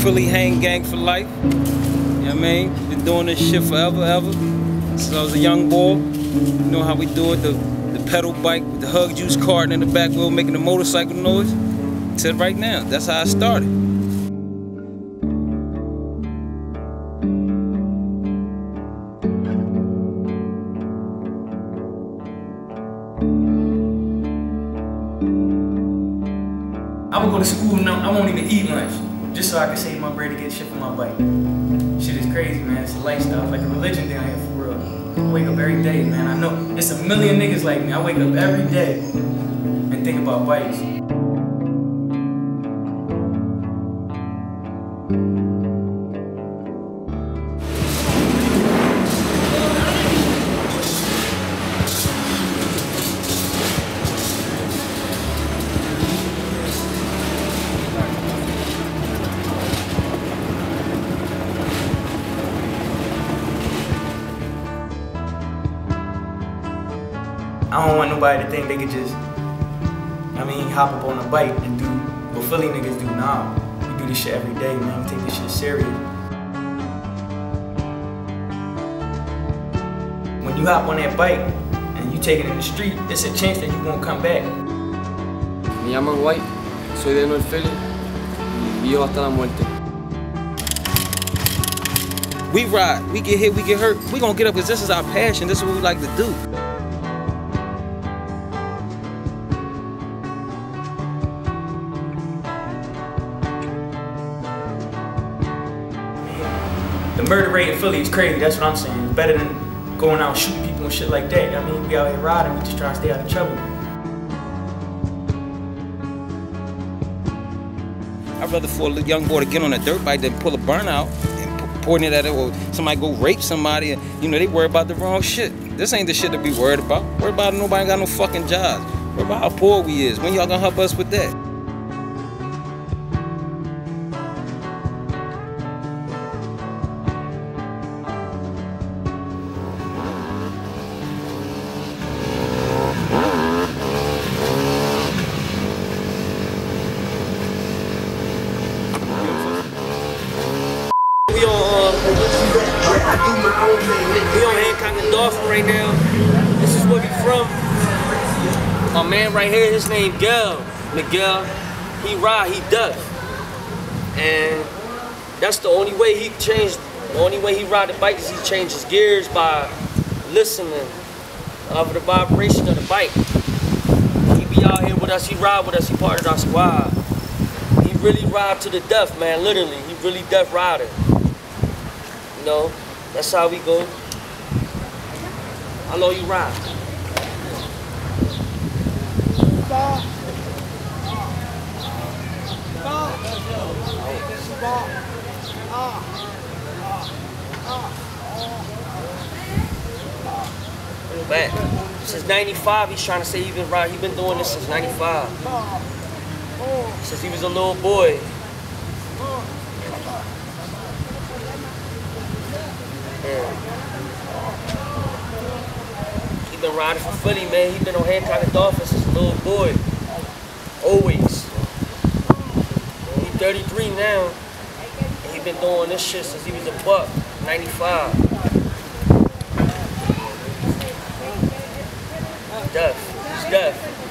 Philly Hang Gang for life. You know what I mean? Been doing this shit forever, ever. Since I was a young boy. You know how we do it, the, the pedal bike with the hug juice carton in the back wheel making the motorcycle noise. Till right now, that's how I started. I would go to school and I won't even eat lunch just so I can save my bread to get shit for my bike. Shit is crazy, man. It's a lifestyle. It's like a religion down here for real. I wake up every day, man. I know it's a million niggas like me. I wake up every day and think about bikes. I don't want nobody to think they could just, I mean, hop up on a bike and do what Philly niggas do now. We do this shit every day, man. We take this shit serious. When you hop on that bike and you take it in the street, it's a chance that you won't come back. Me llamo White, soy de North Philly y vivo hasta la muerte. We ride, we get hit, we get hurt. We gonna get up because this is our passion. This is what we like to do. The murder rate in Philly is crazy, that's what I'm saying. It's better than going out shooting people and shit like that. I mean, we out here riding, we just trying to stay out of trouble. I'd rather for a young boy to get on a dirt bike than pull a burnout and point it at it or somebody go rape somebody and you know they worry about the wrong shit. This ain't the shit to be worried about. Worry about nobody got no fucking jobs. Worry about how poor we is. When y'all gonna help us with that? We on Hancock and Dauphin right now. This is where we from. My man right here, his name Gil. Miguel. He ride, he duck. And that's the only way he changed, the only way he ride the bike is he changed his gears by listening of the vibration of the bike. He be out here with us, he ride with us, he part of our squad. He really ride to the death, man, literally. He really death rider. You know, that's how we go. How long you ride? Back. Since 95, he's trying to say he been ride. He been doing this since 95. Since he was a little boy. Yeah. He been riding for Philly, man. He been on Hancock and Dauphins since a little boy. Always. And he 33 now. And he been doing this shit since he was a buck, 95. Deaf. He's deaf.